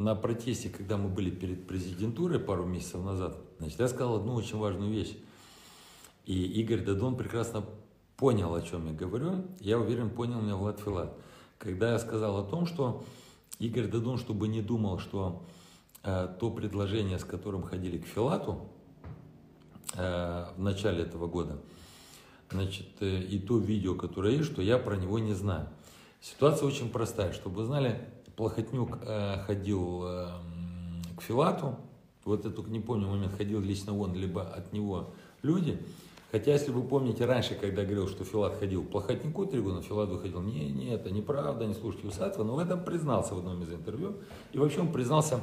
на протесте, когда мы были перед президентурой пару месяцев назад, значит, я сказал одну очень важную вещь. И Игорь Дадон прекрасно понял, о чем я говорю. Я уверен, понял меня Влад Филат. Когда я сказал о том, что Игорь Дадон, чтобы не думал, что э, то предложение, с которым ходили к Филату э, в начале этого года, значит, э, и то видео, которое есть, что я про него не знаю. Ситуация очень простая. Чтобы вы знали, Плохотнюк э, ходил э, к Филату, вот я только не помню момент, ходил лично он, либо от него люди. Хотя, если вы помните раньше, когда говорил, что Филат ходил к Плохотнику три года, Филат выходил, не, не, это неправда, не слушайте Усатова, но в этом признался в одном из интервью. И вообще он признался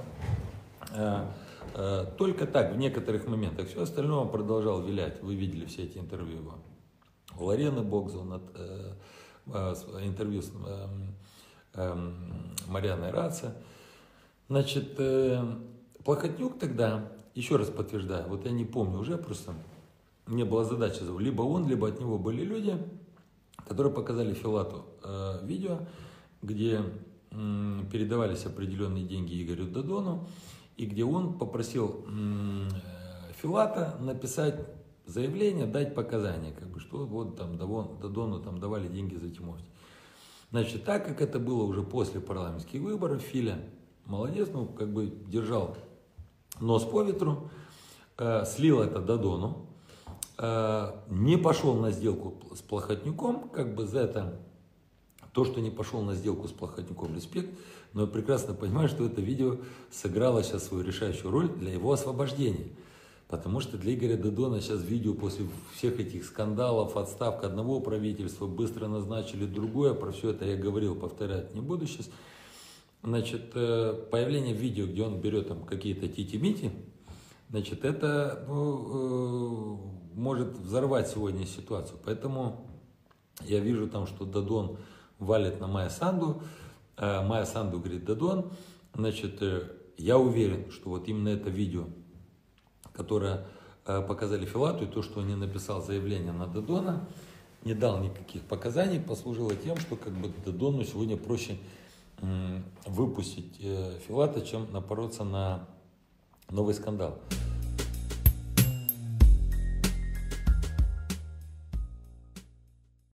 э, э, только так, в некоторых моментах. Все остальное он продолжал вилять. Вы видели все эти интервью его. У Ларены Богзал, э, э, интервью с э, э, Марианой Раца. Значит, э, Плохотнюк тогда, еще раз подтверждаю, вот я не помню уже просто, мне была задача, либо он, либо от него были люди, которые показали Филату э, видео, где передавались определенные деньги Игорю Дадону, и где он попросил Филата написать заявление, дать показания, как бы, что вот там Дадону там давали деньги за Тимофей. Значит, так как это было уже после парламентских выборов, Филя молодец, ну, как бы держал нос по ветру, э, слил это Дадону, э, не пошел на сделку с Плохотнюком, как бы за это то, что не пошел на сделку с Плохотнюком, респект, но я прекрасно понимаю, что это видео сыграло сейчас свою решающую роль для его освобождения. Потому что для Игоря Дадона сейчас видео после всех этих скандалов, отставка одного правительства, быстро назначили другое, про все это я говорил, повторять не буду сейчас. Значит, э, появление видео, где он берет там какие-то тити-мити, значит, это ну, э, может взорвать сегодня ситуацию. Поэтому я вижу там, что Дадон валит на Майя Санду, э, Майя Санду говорит Дадон, значит, я уверен, что вот именно это видео которое э, показали Филату, и то, что он не написал заявление на Дадона, не дал никаких показаний, послужило тем, что как бы Дадону сегодня проще выпустить э, Филата, чем напороться на новый скандал.